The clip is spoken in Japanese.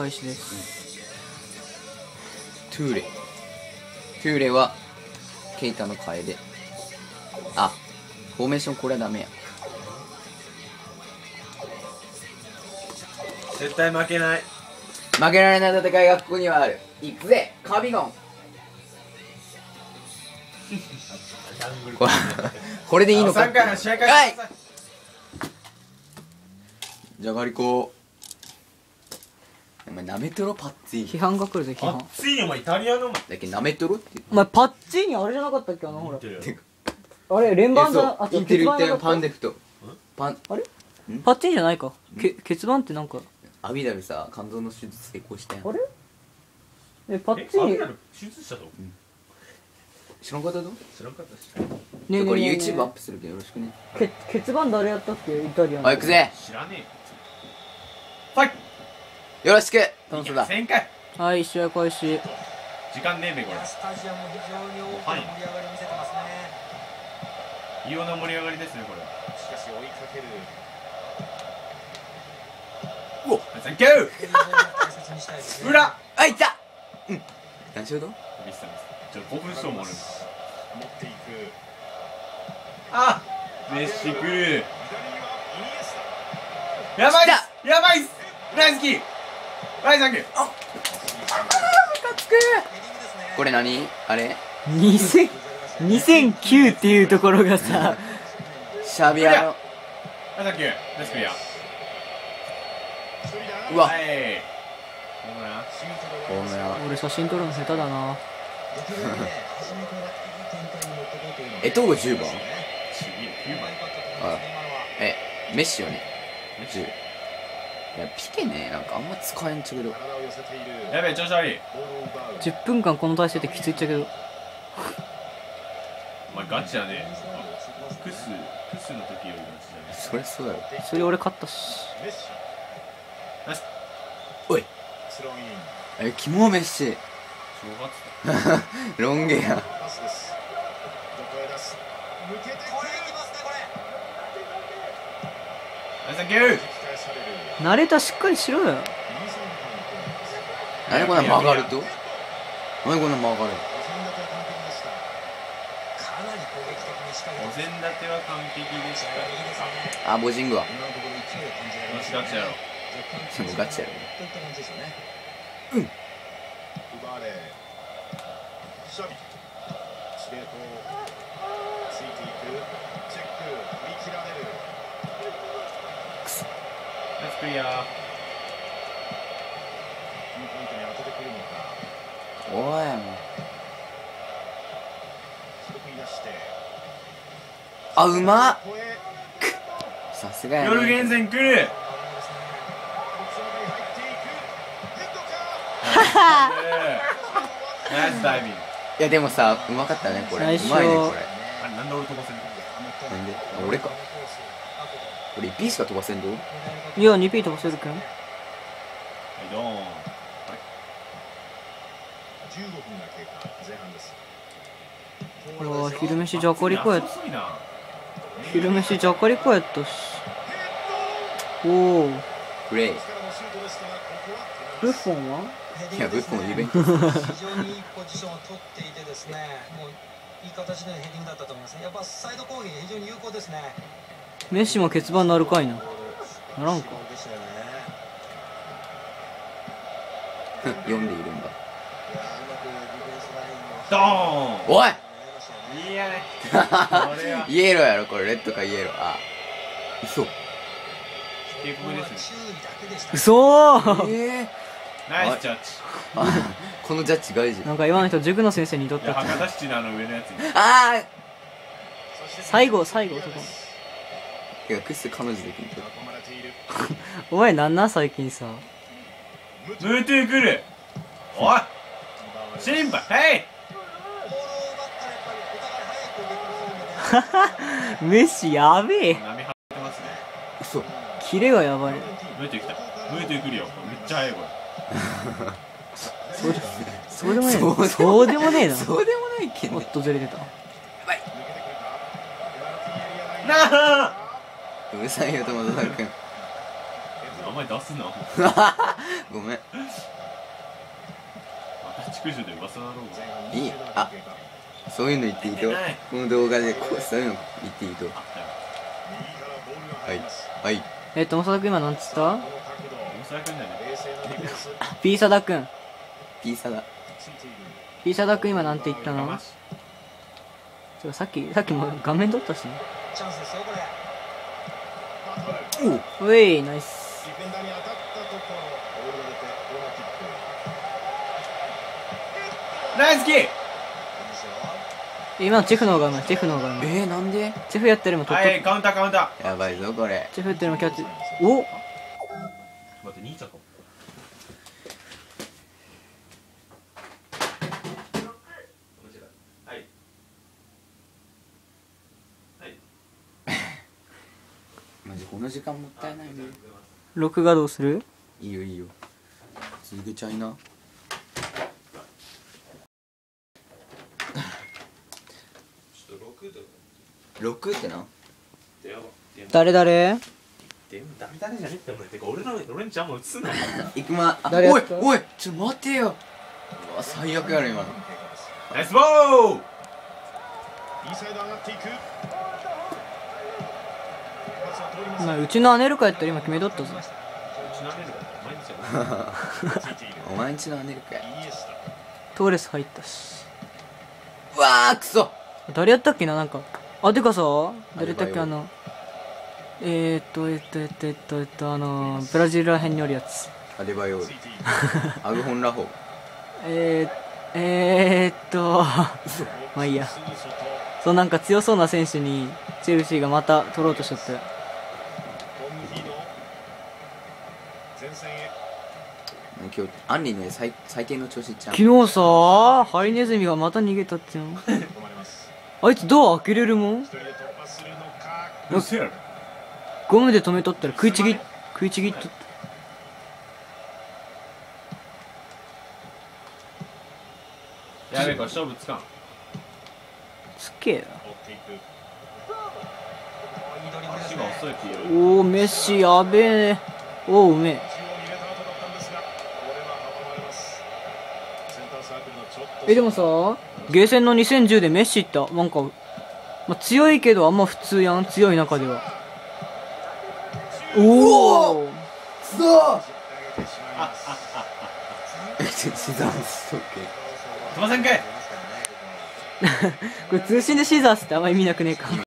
開始です。トゥーレ。トゥーレはケイタの楓あフォーメーションこれはダメや。絶対負けない。負けられない戦いがここにはある。行くぜカビゴン。これこれでいいのか3回じゃがりこお前なめとろパッツィ批判が来るぜ批判熱いよお前イタリアのお前だっけなめとろって。お前パッチーニあれじゃなかったっけあのほら。言ってるよあれ連番じゃあインテル行ったよ欠番じゃなかパンデフト。パン。パッチーニじゃないか。け欠番ってなんか。アビダルさ肝臓の手術成功したやん。あれ？えパッえチーニあんなの手術したと？知らんかったぞ。知らんかったしねえこれねえねえ。YouTube アップするけどよろしくね。け欠番誰やったっけイタリアンおい行くぜ。知らねえよ。ファイよろしく。だ1000回はい試合開始。時間ねえべこれ。スタジアム非常に大きな盛り上がりを見せてますね。異様な盛り上がりですねこれは。しかし追いかける。サンキュー。非常に大切にしたいですね。裏。あいった。うん。何しようと？ミスターミスちょっと興奮しそうもん俺も持っていく。あメッシ来る。やばいっ来す。やばいっす。大好きはいサンキュー。ムカつく。ヘディングですねこれ何？あれ？2000 2009っていうところがさシャビアの？はいサンキュー。ナイスクリアうわ。はい。ホームラン。ホームラン。俺写真撮るの下手だな。えトーゴ10番？ちげえ9番。あえメッシよね。10いやピケねなんかあんま使えんちゃけど。体を寄せているやべえ調子悪い。ボールを奪う10分間この体勢ってきついっちゃけど。お前ガチだね。クスクスの時よりガチだね？そりゃそうだろそれ俺勝ったし。おい。スローインえキモメッシ正月だロン毛やナイスサンキュー慣れたしっかりしろよ。何こんな曲がると？何こんな曲がる？お膳立ては完璧でした。あボジングは。ガチガチやろでもガチやろ。うん。奪われ。シャビ。司令塔。ついていく。チェック。振り切られるクリアピンポイントに当ててくるのかおいもう。あうまさすがやね夜厳選来る。ナイスダイビング。いやでもさうまかったねこれ。うまい最初ねこれ。あれなんで俺飛ばせんの？なんで？あ俺か俺 1P しか飛ばせんどいや 2P 飛ばせるけん。はいドーン15分が経過前半ですうわ昼飯じゃこりこや昼飯じゃこりこやったしおおプレイ。ブッフォンは？いやブッフォンユベン非常にいいポジションを取っていてですねもういい形でのヘディングだったと思いますねやっぱサイド攻撃非常に有効ですねメッシも欠番なるかいな。ならんか。読んでいるんだ。ドーン。おい。いいやね。イエローやろこれ。レッドかイエロー。あ。嘘。警告ですね。嘘。ーええナイスジャッジ。あこのジャッジ外人なんか今の人塾の先生にとって博多七のあの上のやつに。ああ最後最後そこてかクス彼女できんとお前なんな最近さムートゥー来るおいシンバヘイボールを奪ったらやっぱりお互いメッシやべえ波張ってますね嘘キレがやばいムートゥー来たムートゥー来るよめっちゃ速いこれそうでもねえそうなそうでもねえなそうでもないけどねおっとずれてたやばいなあうるさいよ友達くん名前出すな。ごめん。また畜生で噂だろう前半いい27分あそういうの言っていいと。この動画でこうそういうの言っていいと。はい。はい。えっと、長田くん今なんつった？この角度大沢君だよね。ピーサダくん。ピーサだついているピーサダくん今なんて言ったの？さっき、さっきも画面撮ったしね。チャンスですよこれバトルおうえい、ナイス。ナイスキー。今のチェフの方がうまい、チェフの方がうまい。えー、なんで？チェフやってるも取っとはいカウンターカウンタやばいぞこれ。チェフやってるもキャッチ。おー待って兄ちゃんかもはいはいマジこの時間もったいないね。録画どうする？いいよいいよ。続けちゃいな。ちょっと6と6ってな。電話電話誰？誰？電話誰？誰じゃねえっててか俺の俺んちゃんも映すなよいくまあおいおいちょっと待てよ。うわ最悪やろ今の。ナイスボール！インサイド上がっていくまあ、うちのアネルカやったら今決めとったぞ。お前んちの姉かよイニエスタトーレス入ったし。うわーくそ誰やったっけななんか。あ、てかさ、誰やったっけあの、えー、っと、えっと、えっと、えっと、えっと、あの、ブラジルらへんにおるやつ。アデバヨールアグホンラホえー、えー、っと、まあいいや。そうなんか強そうな選手に、チェルシーがまた取ろうとしとったよ。ボンヒード前線へ今日アンリの最最低の調子いっちゃう昨日さ、ハリネズミがまた逃げたっての。あいつドア開けれるもん？ゴムで止めとったら食いちぎっ、食いちぎっとった。やべえから勝負つかんすっげえ追っていく足が遅いって言うな。おー、メッシやべえね。おー、うめえ。中央に入れた後だったんですがこれは阻まれますセンターサークルのちょっとえ、でもさ、ゲーセンの2010でメッシって、なんか、まあ、強いけどあんま普通やん。強い中では。おおくそ上げてしまいますシザーストッ飛ばせんかい これ通信でシザースってあんま意味なくねえか。